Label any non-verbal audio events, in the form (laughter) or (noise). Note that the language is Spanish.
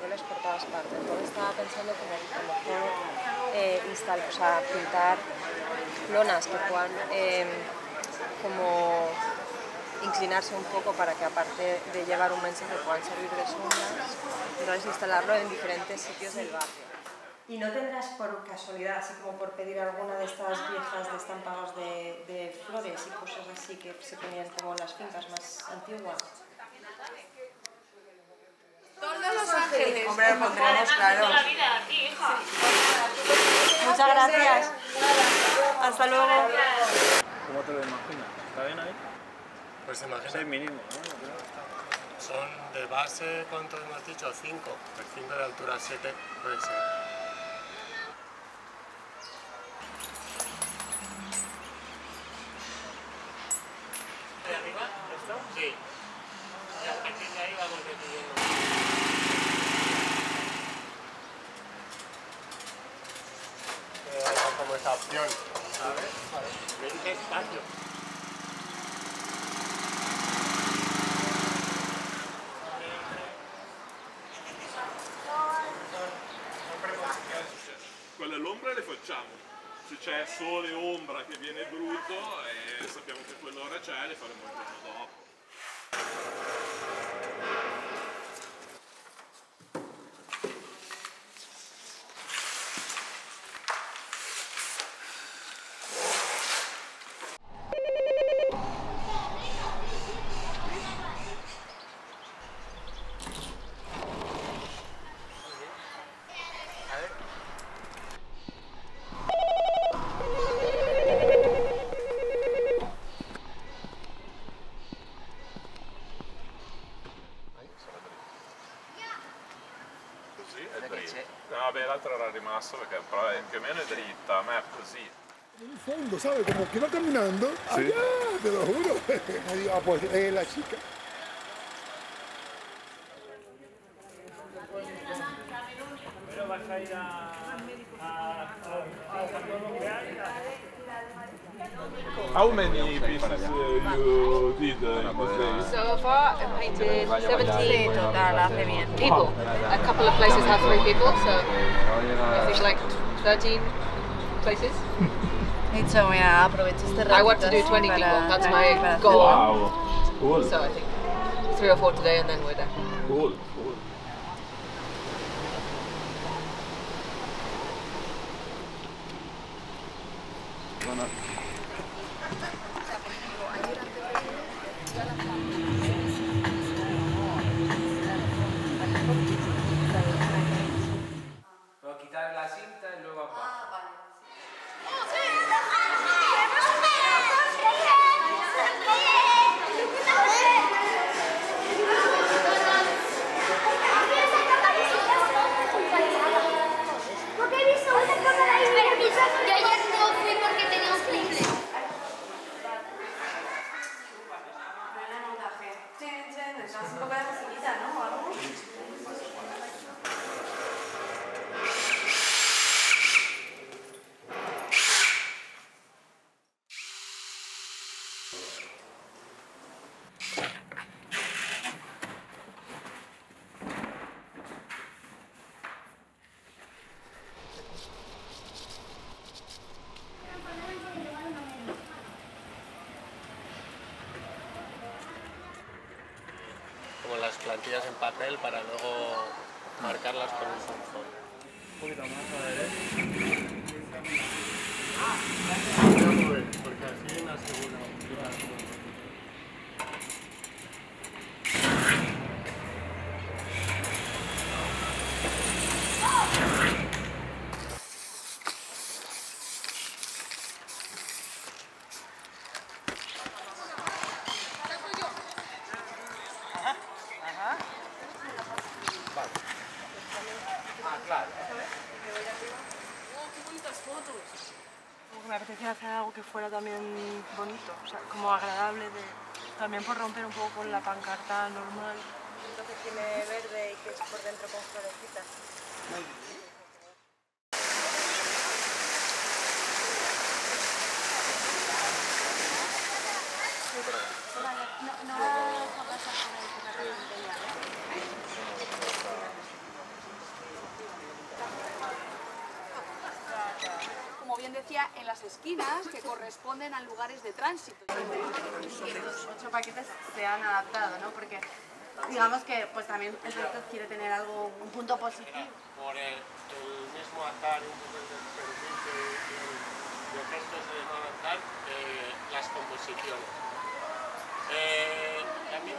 flores por todas partes. Entonces estaba pensando como a lo mejor eh, instalar, o sea, pintar lonas que puedan eh, como inclinarse un poco para que aparte de llevar un mensaje puedan servir de sombras, entonces instalarlo en diferentes sitios del barrio. ¿Y no tendrás por casualidad, así como por pedir alguna de estas viejas de estampados de, de flores y cosas así que se ponían como en las fincas más antiguas? Todos los ángeles. Hombre, lo pondremos, claro. la vida a ti, hija. Muchas gracias. Hasta luego. ¿Cómo te lo imaginas? ¿Está bien ahí? Pues imagina, Sí, mínimo, ¿no? Son de base, ¿cuánto hemos dicho? 5. El 5 de altura 7 Opción, ¿sabes? Ven despacio. Quella l'ombra le facciamo. Se c'è sole ombra che viene brutto e sappiamo che quell'ora c'è, le faremo il giorno dopo. Era rimasto perché però è più o meno è dritta, a me è così. En el fondo, ¿sabes? Como que iba caminando. Allá, te lo juro. (laughs) Ah, pues es la chica. How many pieces uh, you did uh, in this day? So far, I've painted 17 total, hace bien. people. A couple of places have three people, so I think like 13 places. He dicho, mira, aprovecho este I want to do 20 people, that's my goal. Wow, cool, So I think three or four today and then we're done. cool, why not? Para luego marcarlas con un punzón. Un poquito más a la derecha. Porque así me aseguro. Como que me apetecía hacer algo que fuera también bonito, o sea, como agradable, de, también por romper un poco con la pancarta normal. Entonces tiene verde y que es por dentro con florecitas. También decía en las esquinas que corresponden a lugares de tránsito. Estos ocho paquetes se han adaptado, ¿no? Porque digamos que pues también el proyecto quiere tener algo, un punto positivo. Por el, el mismo azar, un poco el se dejó avanzar, eh, las composiciones. Eh, también